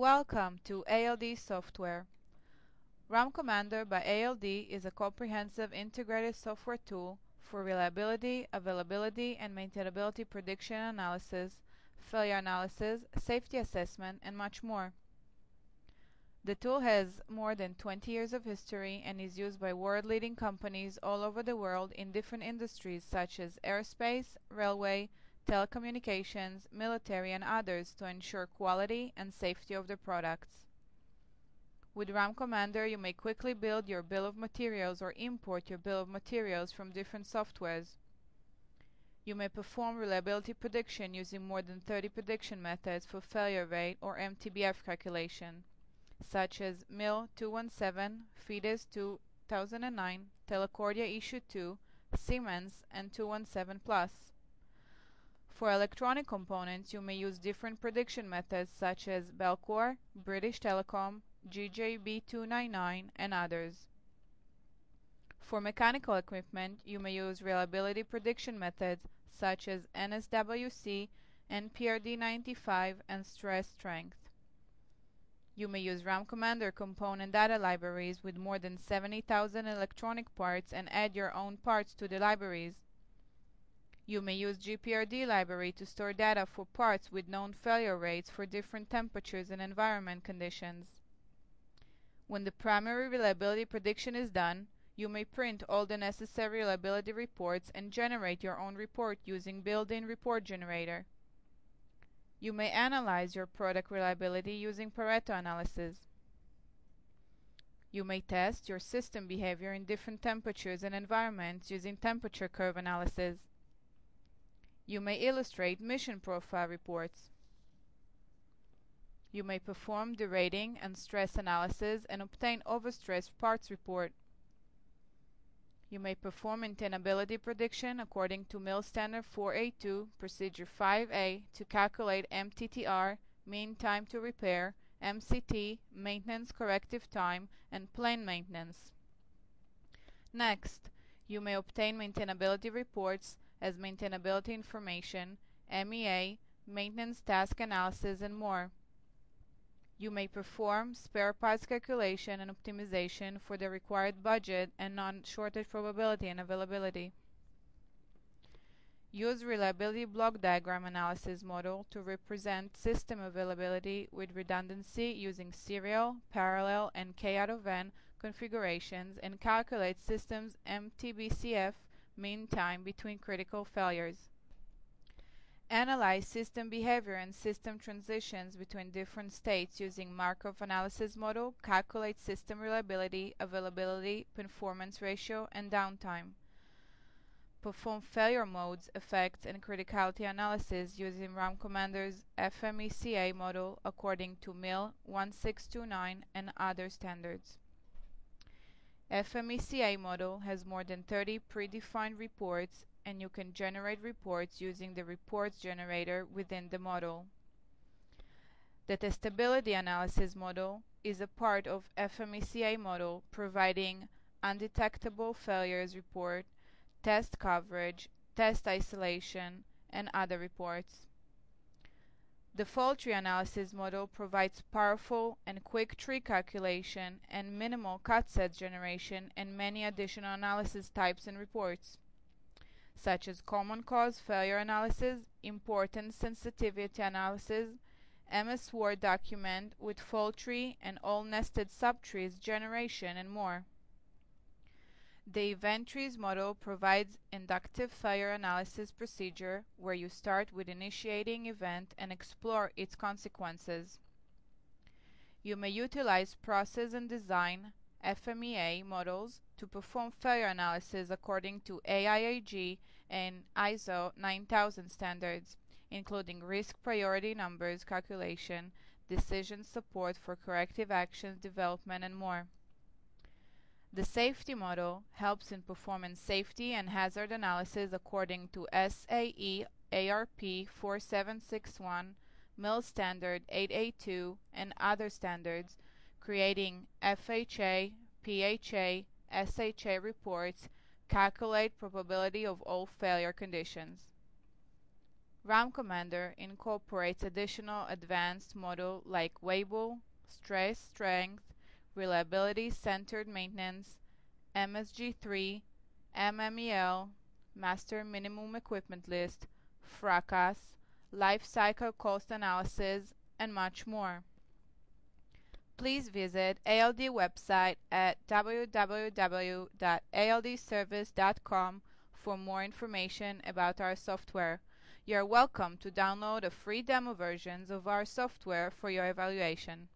Welcome to ALD Software. RAM Commander by ALD is a comprehensive integrated software tool for reliability, availability, and maintainability prediction analysis, failure analysis, safety assessment, and much more. The tool has more than 20 years of history and is used by world leading companies all over the world in different industries such as aerospace, railway, telecommunications, military, and others to ensure quality and safety of their products. With RAM Commander, you may quickly build your bill of materials or import your bill of materials from different softwares. You may perform reliability prediction using more than 30 prediction methods for failure rate or MTBF calculation, such as MIL 217, FIDES 2009, Telcordia Issue 2, Siemens, and 217 Plus. For electronic components, you may use different prediction methods such as Bellcore, British Telecom, GJB299, and others. For mechanical equipment, you may use reliability prediction methods such as NSWC, NPRD95, and stress strength. You may use RAM Commander component data libraries with more than 70,000 electronic parts and add your own parts to the libraries. You may use GPRD library to store data for parts with known failure rates for different temperatures and environment conditions. When the primary reliability prediction is done, you may print all the necessary reliability reports and generate your own report using built-in report generator. You may analyze your product reliability using Pareto analysis. You may test your system behavior in different temperatures and environments using temperature curve analysis. You may illustrate mission profile reports. You may perform derating and stress analysis and obtain overstressed parts report. You may perform maintainability prediction according to MIL Standard 472, Procedure 5A to calculate MTTR, mean time to repair, MCT, maintenance corrective time, and plane maintenance. Next, you may obtain maintainability reports as maintainability information, MTA, maintenance task analysis, and more. You may perform spare parts calculation and optimization for the required budget and non-shortage probability and availability. Use reliability block diagram analysis model to represent system availability with redundancy using serial, parallel, and K out of N configurations and calculate systems MTBCF mean time between critical failures. Analyze system behavior and system transitions between different states using Markov analysis model, calculate system reliability, availability, performance ratio, and downtime. Perform failure modes, effects, and criticality analysis using RAM Commander's FMECA model according to MIL 1629 and other standards. FMECA model has more than 30 predefined reports and you can generate reports using the reports generator within the model. The testability analysis model is a part of FMECA model providing undetectable failures report, test coverage, test isolation, and other reports. The fault tree analysis model provides powerful and quick tree calculation and minimal cut set generation and many additional analysis types and reports such as common cause failure analysis, importance sensitivity analysis, MS Word document with fault tree and all nested subtrees generation and more. The event trees model provides inductive failure analysis procedure where you start with initiating event and explore its consequences. You may utilize process and design FMEA models to perform failure analysis according to AIAG and ISO 9000 standards, including risk priority numbers calculation, decision support for corrective actions development, and more. The safety model helps in performing safety and hazard analysis according to SAE ARP 4761, MIL Standard 882, and other standards creating FHA, PHA, SHA reports calculate probability of all failure conditions. RAM Commander incorporates additional advanced module like Weibull, stress strength, reliability-centered maintenance, MSG3, MMEL, master minimum equipment list, fracas, life cycle cost analysis, and much more. Please visit ALD website at www.aldservice.com for more information about our software. You are welcome to download a free demo versions of our software for your evaluation.